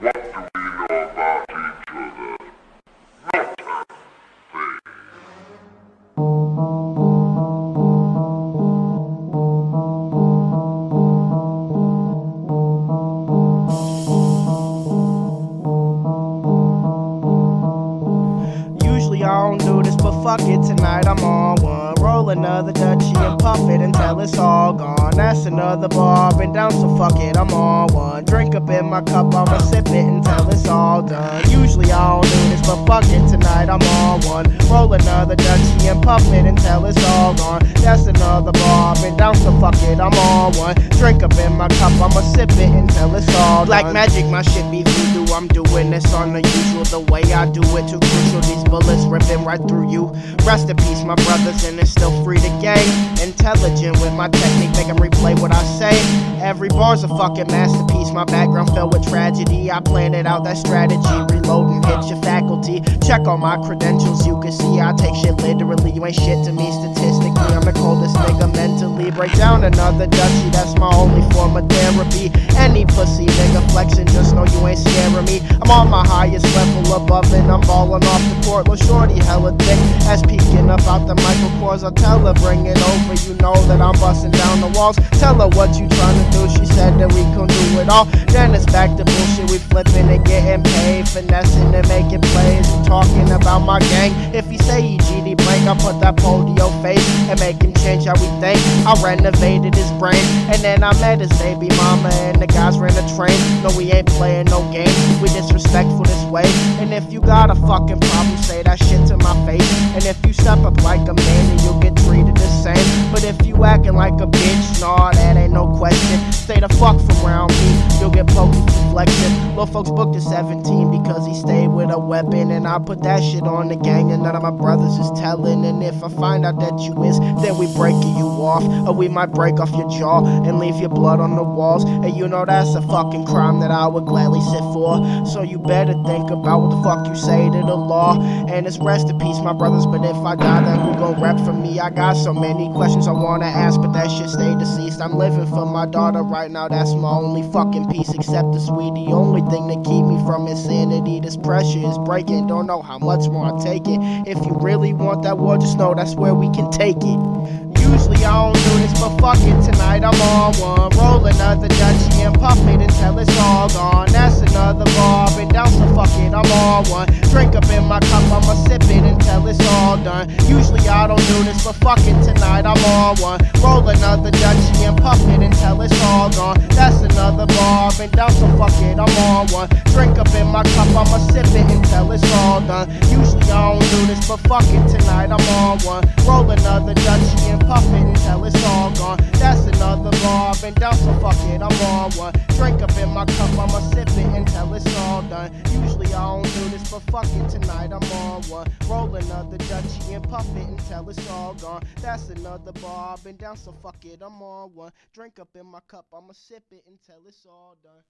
What do we know about each other? Usually I don't do this, but fuck it, tonight I'm on one. Roll another Dutchie puff it until it's all gone. That's another bar, been down, so fuck it, I'm on one. Drink up in my cup, I'ma sip it until it's all done. Usually I don't do this, but fuck it, tonight I'm on one. Roll another Dutchie and puff it until it's all gone. That's another bar, been down, so fuck it, I'm on one. Drink up in my cup, I'ma sip it until it's all Black done. magic, my shit be voodoo. I'm doing this on the usual, the way I do it, too crucial. These bullets ripping right through you. Rest in peace, my brothers, and it's still free to gang. Intelligent with my technique, make 'em replay what I say. Every bar's a fucking masterpiece. My background filled with tragedy. I planned it out, that strategy. Reload and hit your faculty. Check on my credentials, you can see I take shit literally. You ain't shit to me statistically. I'm the coldest nigga mentally. Break down another dutchie, that's my only form of therapy. Any pussy nigga peeking up the micro cores. I tell her bring it over, you know that I'm busting down the walls. Tell her what you trying to do, she said all. Then it's back to bullshit, we flipping and getting paid, finessing and making plays. And talking about my gang. If he say he GD blank, I put that pole to your face and make him change how we think. I renovated his brain, and then I met his baby mama, and the guys ran the train. No, we ain't playing no games, we disrespectful this way. And if you got a fucking problem, say that shit to my face. And if you step up like a man, then you'll get treated the same. But if you acting like a bitch, nah, that ain't no question. Stay the fuck from around me, you'll get poked with deflection. Little folks booked at 17 because he stayed with a weapon, and I put that shit on the gang, and none of my brothers is telling. And if I find out that you is, then we breaking you off, or we might break off your jaw and leave your blood on the walls. And you know that's a fucking crime that I would gladly sit for. So you better think about what the fuck you say to the law. And it's rest in peace, my brothers. But if I die, then who gon' rep for me? I got so many questions I wanna ask, but that shit stay deceased. I'm living for my daughter right now, that's my only fucking peace. Except the sweet, the only thing that keep me from insanity. This pressure is breaking, don't know how much more I take it. If you really want that war, just know that's where we can take it. Usually I don't do this, but fuck it, tonight I'm on one. Roll another Dutchie and puff it until it's all gone. That's another bar, been down, so fuck it, I'm on one. Drink up in my cup, I'ma sip it until it's all done. Usually I don't do this, but fuck it, tonight I'm on one. Roll another Dutchie sip it until it's all done. Usually I don't do this, but fuck it, tonight I'm on one. Roll another Dutchie and puff it until it's all gone. That's another bar, been down, so fuck it, I'm on one. Drink up in my cup, I'ma sip it until it's all done. Usually I don't do this, but fuck it, tonight I'm on one. Roll another Dutchie and puff it until it's all gone. That's another bar, I've been down, so fuck it, I'm on one. Drink up in my cup, I'ma sip it until it's all done.